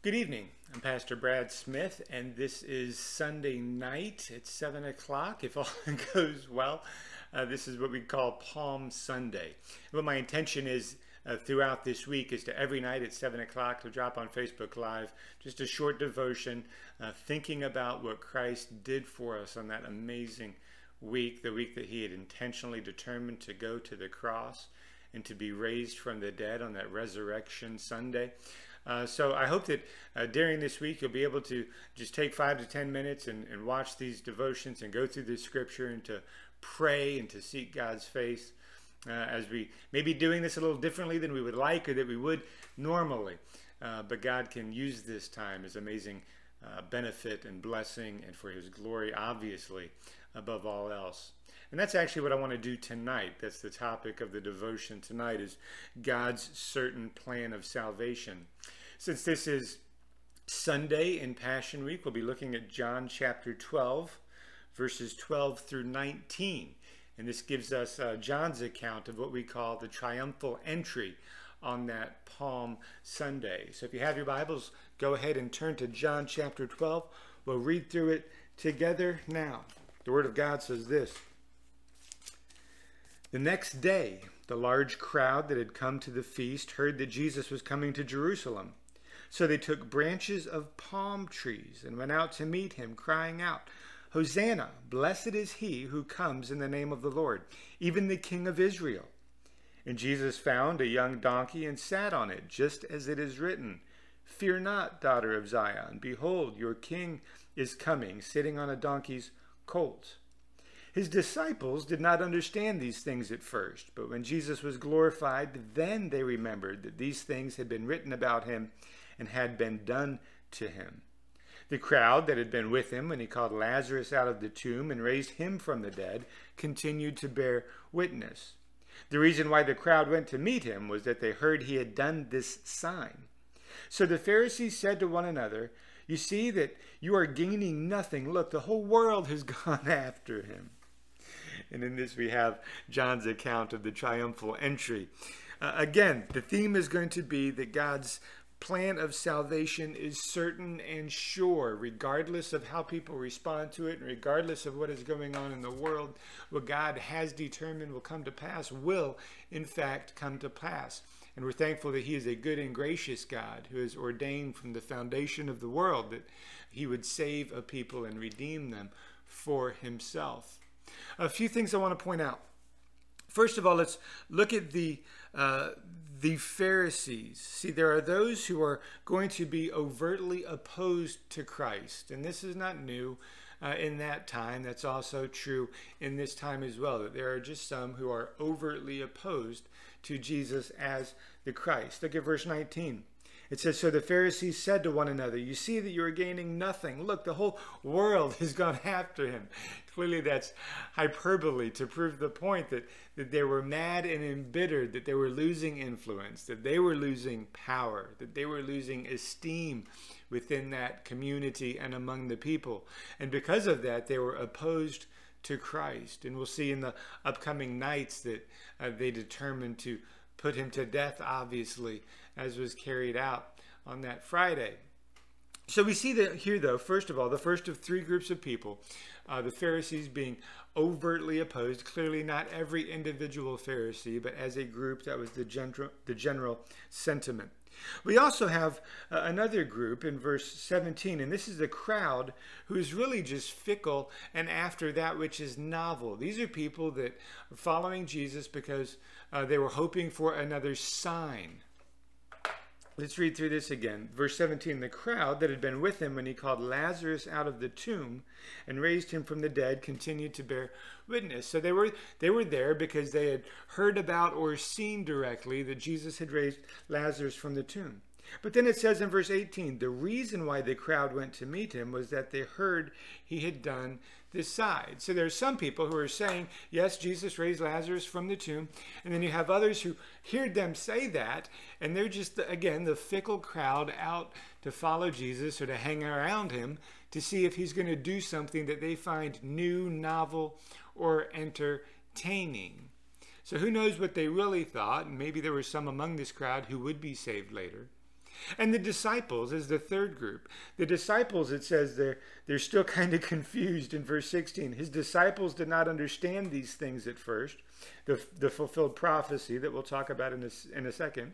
Good evening. I'm Pastor Brad Smith, and this is Sunday night at 7 o'clock, if all goes well. Uh, this is what we call Palm Sunday. What my intention is uh, throughout this week is to every night at 7 o'clock to drop on Facebook Live just a short devotion uh, thinking about what Christ did for us on that amazing week, the week that He had intentionally determined to go to the cross and to be raised from the dead on that resurrection Sunday. Uh, so I hope that uh, during this week you'll be able to just take five to ten minutes and, and watch these devotions and go through the scripture and to pray and to seek God's face uh, as we may be doing this a little differently than we would like or that we would normally. Uh, but God can use this time as amazing uh, benefit and blessing and for His glory, obviously, above all else. And that's actually what I want to do tonight. That's the topic of the devotion tonight is God's certain plan of salvation. Since this is Sunday in Passion Week, we'll be looking at John chapter 12, verses 12 through 19. And this gives us uh, John's account of what we call the triumphal entry on that Palm Sunday. So if you have your Bibles, go ahead and turn to John chapter 12. We'll read through it together now. The Word of God says this The next day, the large crowd that had come to the feast heard that Jesus was coming to Jerusalem. So they took branches of palm trees and went out to meet him, crying out, Hosanna! Blessed is he who comes in the name of the Lord, even the King of Israel. And Jesus found a young donkey and sat on it, just as it is written, Fear not, daughter of Zion. Behold, your king is coming, sitting on a donkey's colt. His disciples did not understand these things at first, but when Jesus was glorified, then they remembered that these things had been written about him and had been done to him. The crowd that had been with him when he called Lazarus out of the tomb and raised him from the dead continued to bear witness. The reason why the crowd went to meet him was that they heard he had done this sign. So the Pharisees said to one another, You see that you are gaining nothing. Look, the whole world has gone after him. And in this, we have John's account of the triumphal entry. Uh, again, the theme is going to be that God's plan of salvation is certain and sure, regardless of how people respond to it and regardless of what is going on in the world. What God has determined will come to pass will, in fact, come to pass. And we're thankful that He is a good and gracious God who has ordained from the foundation of the world that He would save a people and redeem them for Himself. A few things I want to point out. First of all, let's look at the uh, the Pharisees. See, there are those who are going to be overtly opposed to Christ, and this is not new. Uh, in that time, that's also true in this time as well. That there are just some who are overtly opposed to Jesus as the Christ. Look at verse 19. It says, So the Pharisees said to one another, You see that you are gaining nothing. Look, the whole world has gone after him. Clearly, that's hyperbole to prove the point that, that they were mad and embittered, that they were losing influence, that they were losing power, that they were losing esteem within that community and among the people. And because of that, they were opposed to Christ. And we'll see in the upcoming nights that uh, they determined to put him to death, obviously, as was carried out on that Friday. So we see that here, though, first of all, the first of three groups of people, uh, the Pharisees being overtly opposed. Clearly, not every individual Pharisee, but as a group, that was the general, the general sentiment. We also have uh, another group in verse 17, and this is the crowd who is really just fickle and after that which is novel. These are people that are following Jesus because uh, they were hoping for another sign. Let's read through this again. Verse 17 The crowd that had been with him when he called Lazarus out of the tomb and raised him from the dead continued to bear witness. So they were they were there because they had heard about or seen directly that Jesus had raised Lazarus from the tomb. But then it says in verse 18, the reason why the crowd went to meet him was that they heard he had done this side. So there's some people who are saying, yes, Jesus raised Lazarus from the tomb. And then you have others who heard them say that, and they're just, again, the fickle crowd out to follow Jesus or to hang around him to see if he's going to do something that they find new, novel, or entertaining. So who knows what they really thought, and maybe there were some among this crowd who would be saved later. And the disciples is the third group. The disciples, it says they're, they're still kind of confused in verse 16. His disciples did not understand these things at first, the, the fulfilled prophecy that we'll talk about in in a second.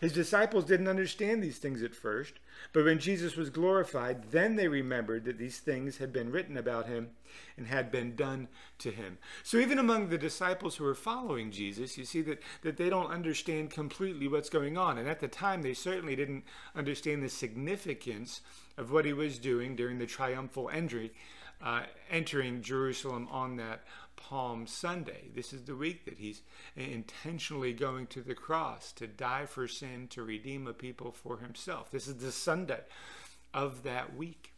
His disciples didn't understand these things at first, but when Jesus was glorified, then they remembered that these things had been written about him and had been done to him. So even among the disciples who were following Jesus, you see that, that they don't understand completely what's going on. And at the time, they certainly didn't understand the significance of what he was doing during the triumphal entry, uh, entering Jerusalem on that Palm Sunday. This is the week that he's intentionally going to the cross to die for sin, to redeem a people for himself. This is the Sunday of that week.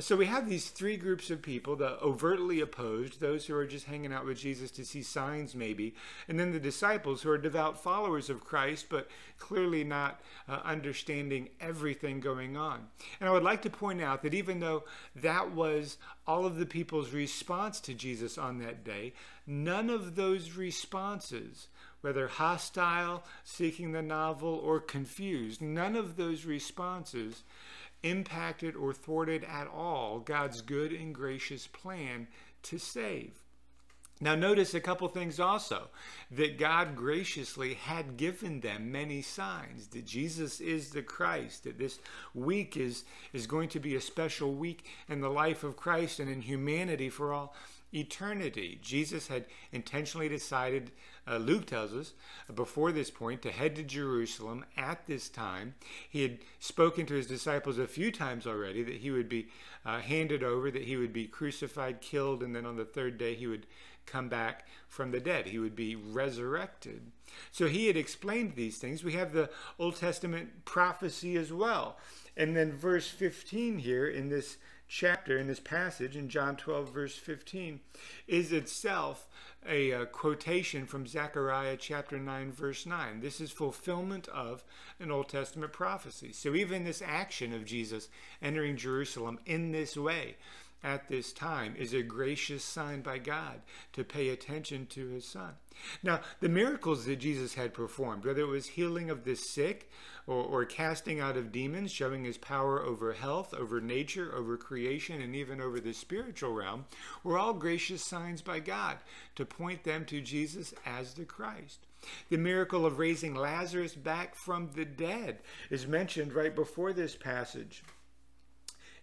So we have these three groups of people the overtly opposed, those who are just hanging out with Jesus to see signs, maybe, and then the disciples who are devout followers of Christ, but clearly not uh, understanding everything going on. And I would like to point out that even though that was all of the people's response to Jesus on that day, none of those responses whether hostile, seeking the novel, or confused, none of those responses impacted or thwarted at all God's good and gracious plan to save. Now, notice a couple things also. That God graciously had given them many signs. That Jesus is the Christ, that this week is, is going to be a special week in the life of Christ and in humanity for all eternity. Jesus had intentionally decided, uh, Luke tells us, before this point, to head to Jerusalem at this time. He had spoken to his disciples a few times already that he would be uh, handed over, that he would be crucified, killed, and then on the third day he would come back from the dead. He would be resurrected. So he had explained these things. We have the Old Testament prophecy as well. And then verse 15 here in this chapter, in this passage, in John 12, verse 15, is itself a, a, quotation from Zechariah chapter 9, verse 9. This is fulfillment of an Old Testament prophecy. So even this action of Jesus entering Jerusalem in this way, at this time is a gracious sign by God to pay attention to his son. Now, the miracles that Jesus had performed, whether it was healing of the sick or, or, casting out of demons, showing his power over health, over nature, over creation, and even over the spiritual realm, were all gracious signs by God to point them to Jesus as the Christ. The miracle of raising Lazarus back from the dead is mentioned right before this passage.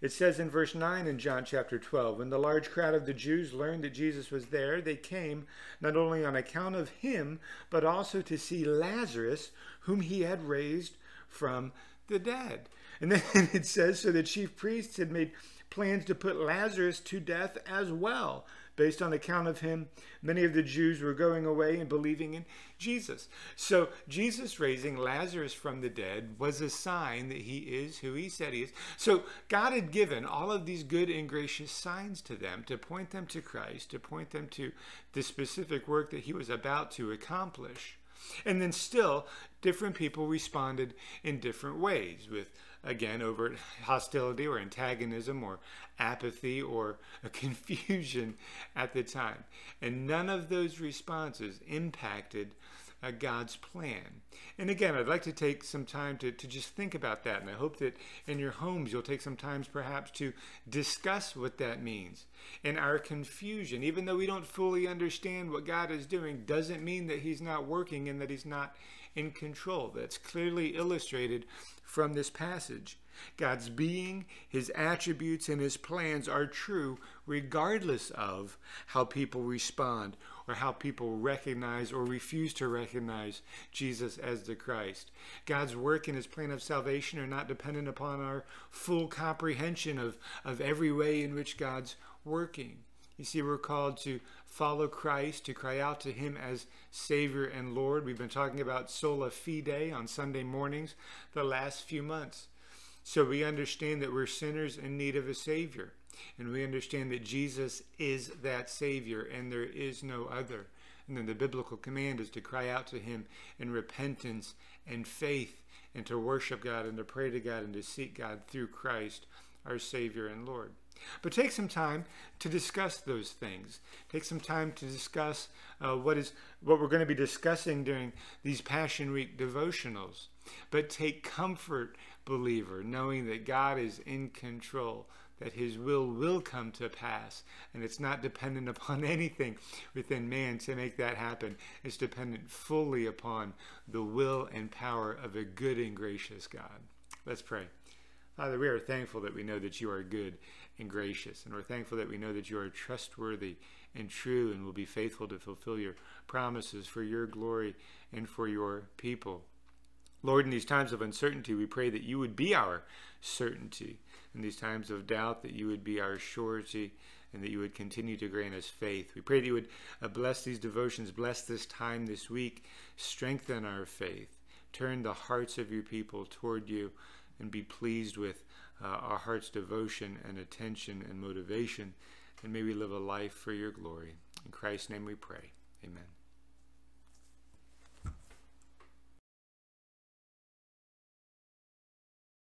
It says in verse 9 in John chapter 12 When the large crowd of the Jews learned that Jesus was there, they came not only on account of him, but also to see Lazarus, whom he had raised from the dead. And then it says, So the chief priests had made plans to put Lazarus to death as well. Based on account of him, many of the Jews were going away and believing in Jesus. So Jesus raising Lazarus from the dead was a sign that he is who he said he is. So God had given all of these good and gracious signs to them to point them to Christ, to point them to the specific work that he was about to accomplish. And then still, different people responded in different ways with again overt hostility or antagonism or apathy or confusion at the time. And none of those responses impacted uh, God's plan. And again, I'd like to take some time to, to just think about that. And I hope that in your homes you'll take some time perhaps to discuss what that means. And our confusion, even though we don't fully understand what God is doing, doesn't mean that He's not working and that He's not in control. That's clearly illustrated from this passage. God's being, his attributes, and his plans are true regardless of how people respond or how people recognize or refuse to recognize Jesus as the Christ. God's work and his plan of salvation are not dependent upon our full comprehension of, of every way in which God's working. You see, we're called to follow Christ, to cry out to Him as Savior and Lord. We've been talking about sola fide on Sunday mornings the last few months. So we understand that we're sinners in need of a Savior. And we understand that Jesus is that Savior and there is no other. And then the biblical command is to cry out to Him in repentance and faith and to worship God and to pray to God and to seek God through Christ, our Savior and Lord. But take some time to discuss those things. Take some time to discuss uh, what is what we're going to be discussing during these Passion Week devotionals. But take comfort believer, knowing that God is in control, that his will will come to pass, and it's not dependent upon anything within man to make that happen. It's dependent fully upon the will and power of a good and gracious God. Let's pray. Father, we are thankful that we know that you are good and gracious, and we're thankful that we know that you are trustworthy and true and will be faithful to fulfill your promises for your glory and for your people. Lord, in these times of uncertainty, we pray that you would be our certainty. In these times of doubt, that you would be our surety and that you would continue to grant us faith. We pray that you would uh, bless these devotions, bless this time this week, strengthen our faith, turn the hearts of your people toward you, and be pleased with uh, our heart's devotion and attention and motivation. And may we live a life for your glory. In Christ's name we pray. Amen.